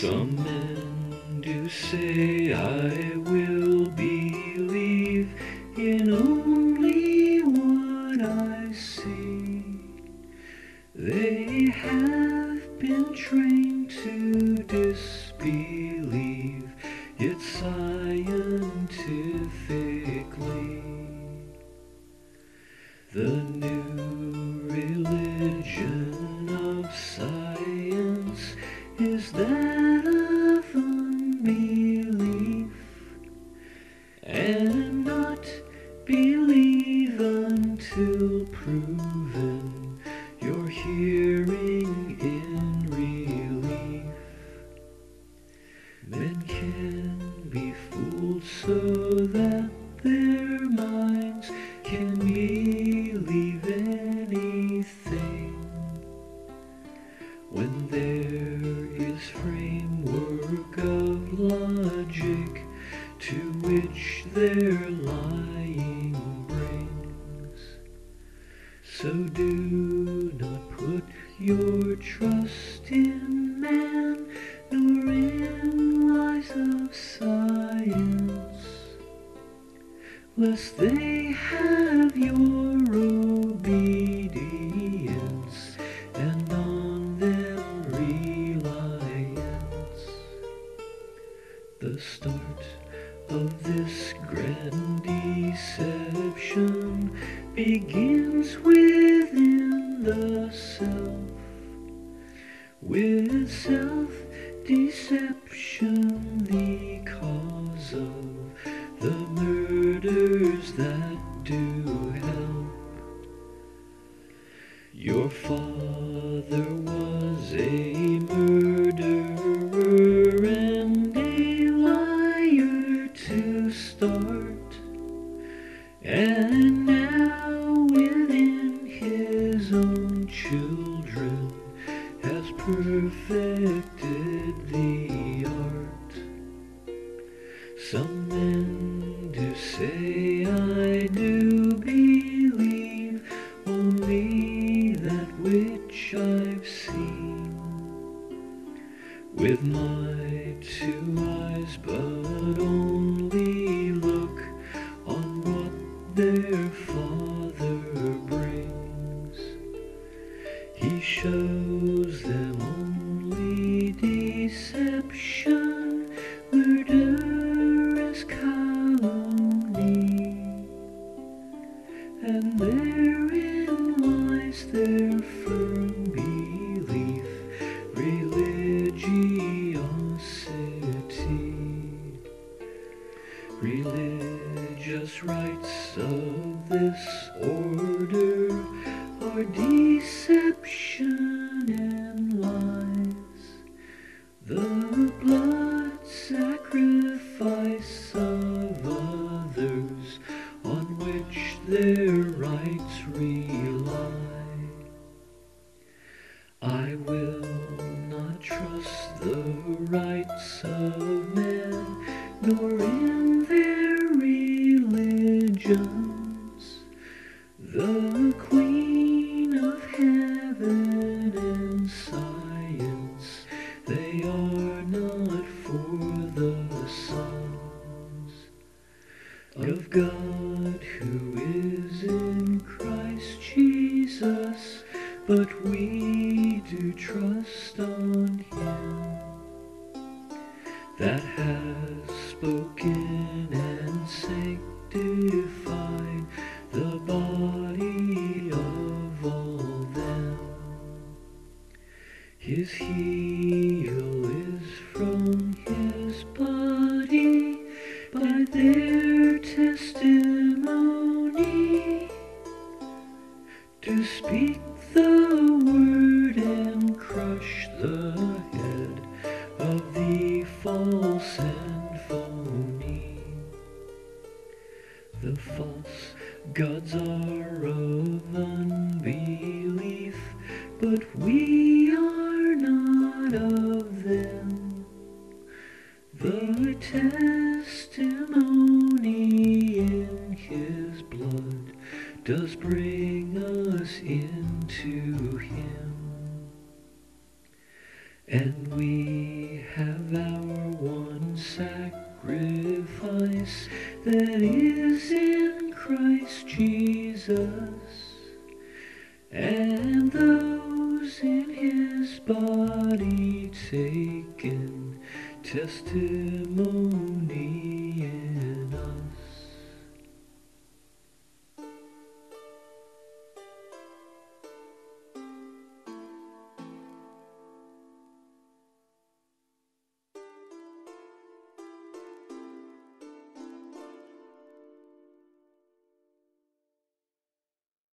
Some men do say I will believe in only what I see. They have been trained to disbelieve, yet scientifically, the new religion of science believe until proven your hearing in relief. Men can be fooled so that their minds can believe anything when there is framework of logic to which their lying So do not put your trust in man nor in lies of science, lest they have your obedience and on them reliance. The start of this grand deception begins within the self, with self deception, the cause of the murders that do help. Your father was a perfected the art. Some men do say I do believe only that which I've seen with my and therein lies their firm belief, religiosity. Religious rites of this order are deception of others on which their rites rely. I will not trust the rites of men, nor in their religions. God who is in Christ Jesus, but we do trust on Him that has spoken and sanctified the body of all them. His heel is from his body by their testimony to speak the word and crush the head of the false and phony. The false gods are of unbelief, but we are not of them. The testimony in his blood does bring into him. And we have our one sacrifice that is in Christ Jesus. And those in his body taken testimony.